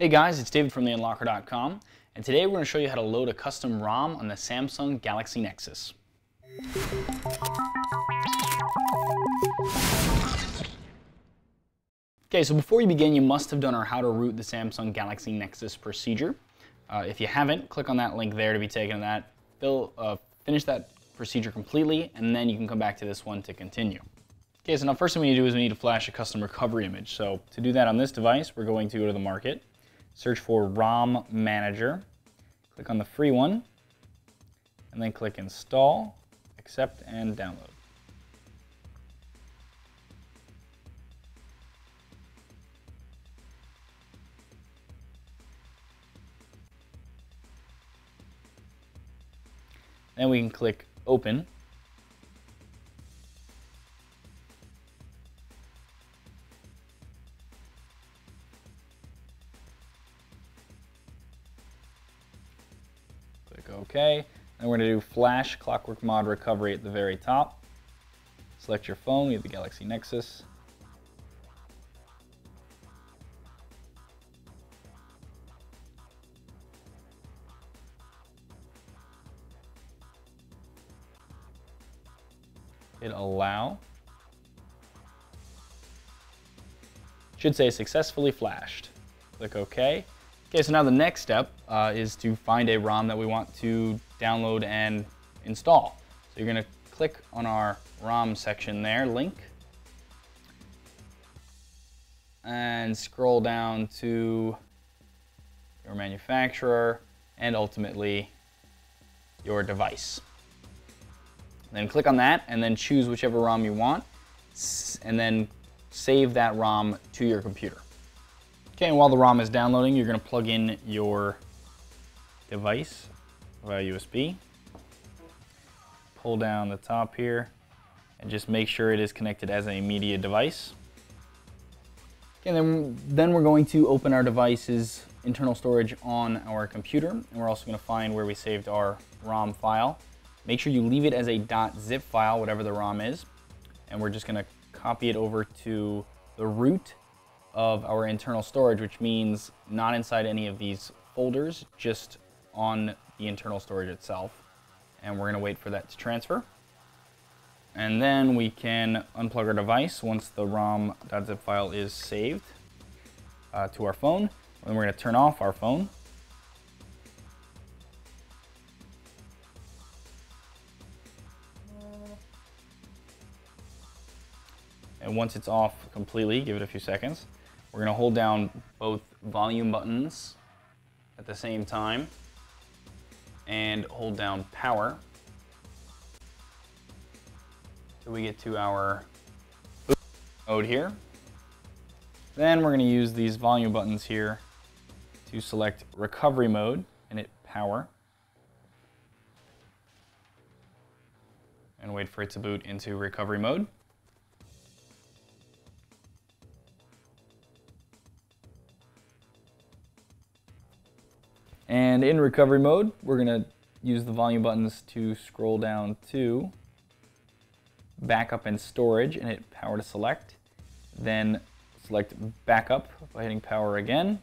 Hey guys, it's David from theunlockr.com, and today we're going to show you how to load a custom ROM on the Samsung Galaxy Nexus. Okay, so before you begin, you must have done our how to root the Samsung Galaxy Nexus procedure. Uh, if you haven't, click on that link there to be taken to that. Fill, uh, finish that procedure completely, and then you can come back to this one to continue. Okay, so now first thing we need to do is we need to flash a custom recovery image. So to do that on this device, we're going to go to the market, search for ROM Manager, click on the free one, and then click Install, Accept, and Download. Then we can click Open, Click OK. And we're going to do Flash ClockworkMod Recovery at the very top. Select your phone, we have the Galaxy Nexus. Hit Allow. Should say successfully flashed. Click OK. Okay, so now the next step uh, is to find a ROM that we want to download and install. So you're going to click on our ROM section there, link, and scroll down to your manufacturer and ultimately your device. Then click on that and then choose whichever ROM you want and then save that ROM to your computer. Okay, and while the ROM is downloading, you're gonna plug in your device via USB. Pull down the top here and just make sure it is connected as a media device. Okay, then, then we're going to open our device's internal storage on our computer, and we're also gonna find where we saved our ROM file. Make sure you leave it as a .zip file, whatever the ROM is, and we're just gonna copy it over to the root of our internal storage, which means not inside any of these folders, just on the internal storage itself. And we're gonna wait for that to transfer. And then we can unplug our device once the ROM.zip file is saved uh, to our phone. And we're gonna turn off our phone. And once it's off completely, give it a few seconds, we're gonna hold down both volume buttons at the same time and hold down power so we get to our mode here. Then we're gonna use these volume buttons here to select recovery mode and hit power. And wait for it to boot into recovery mode. And in recovery mode, we're gonna use the volume buttons to scroll down to backup and storage and hit power to select. Then select backup by hitting power again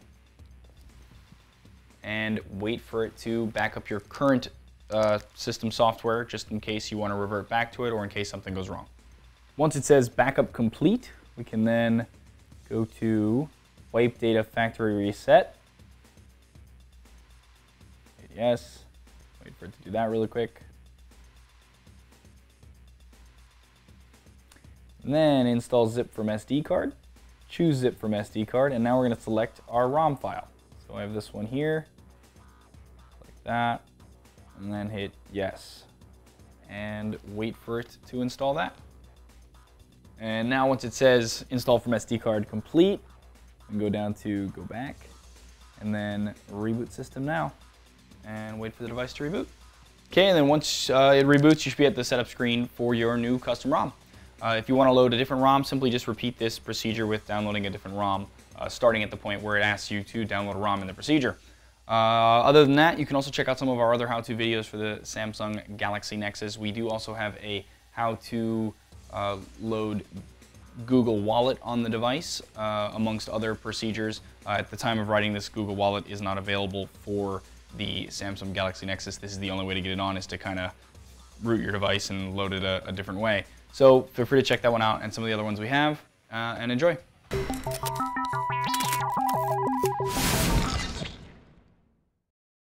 and wait for it to back up your current uh, system software just in case you want to revert back to it or in case something goes wrong. Once it says backup complete, we can then go to wipe data factory reset yes. Wait for it to do that really quick. And then install zip from SD card. Choose zip from SD card, and now we're gonna select our ROM file. So I have this one here, like that, and then hit yes. And wait for it to install that. And now once it says install from SD card complete, and go down to go back, and then reboot system now and wait for the device to reboot. Okay, and then once uh, it reboots, you should be at the setup screen for your new custom ROM. Uh, if you want to load a different ROM, simply just repeat this procedure with downloading a different ROM, uh, starting at the point where it asks you to download a ROM in the procedure. Uh, other than that, you can also check out some of our other how-to videos for the Samsung Galaxy Nexus. We do also have a how to uh, load Google Wallet on the device, uh, amongst other procedures. At the time of writing this, Google Wallet is not available for the Samsung Galaxy Nexus. This is the only way to get it on is to kind of root your device and load it a, a, different way. So feel free to check that one out and some of the other ones we have, uh, and enjoy.